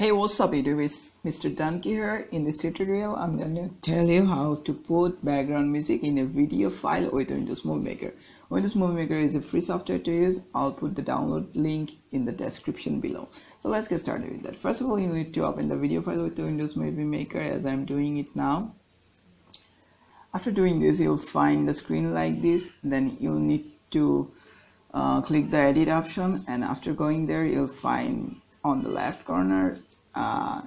Hey what's up? YouTube it's Mr. Dunkey here. In this tutorial I'm gonna tell you how to put background music in a video file with Windows Movie Maker. Windows Movie Maker is a free software to use. I'll put the download link in the description below. So let's get started with that. First of all you need to open the video file with Windows Movie Maker as I'm doing it now. After doing this you'll find the screen like this. Then you'll need to uh, click the edit option. And after going there you'll find on the left corner uh,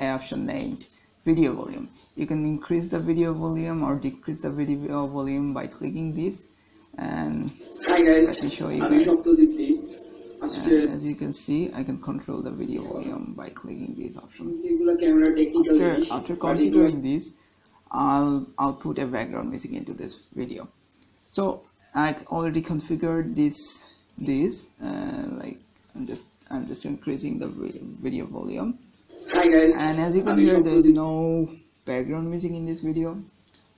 option 8 video volume. You can increase the video volume or decrease the video volume by clicking this. And Hi guys, let me show you uh, as you can see I can control the video volume by clicking this option. After, after configuring this I'll put a background music into this video. So I already configured this this uh, like I'm just I'm just increasing the video volume. Hi guys and as you can hear there is no background music in this video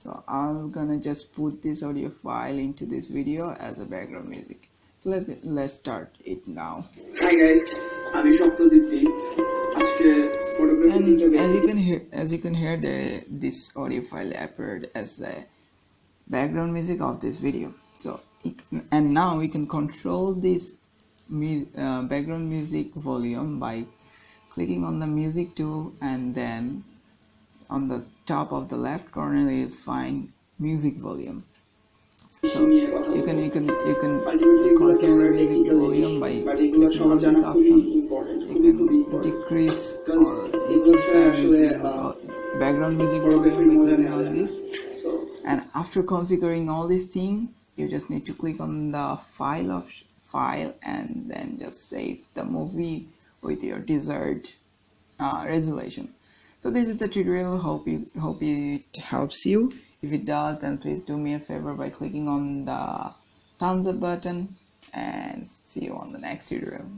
so I'm gonna just put this audio file into this video as a background music so let's get, let's start it now hi guys আমি সপ্তদীপ্তি আজকে photography and তিনটা as you basic can hear as you can hear the this audio file appeared as the background music of this video so it can- and now we can control this mu- uh, background music volume by clicking on the music tool and then on the top of the left corner is find music volume. So you can you can you can control the music volume by clicking on this option. You can decrease or background music volume by clicking on this. And after configuring all these things you just need to click on the file of file and then just save the movie with your desired uh, resolution. So this is the tutorial. Hope you hope it helps you. If it does then please do me a favor by clicking on the thumbs up button and see you on the next tutorial